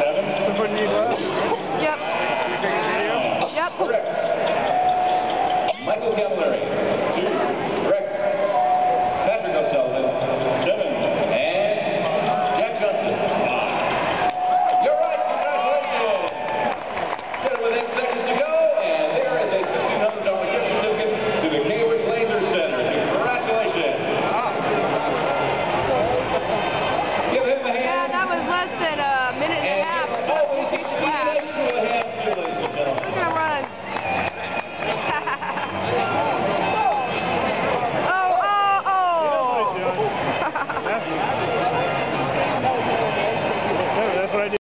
Seven. Yep. Yep. Correct. Michael Cavallari. hacer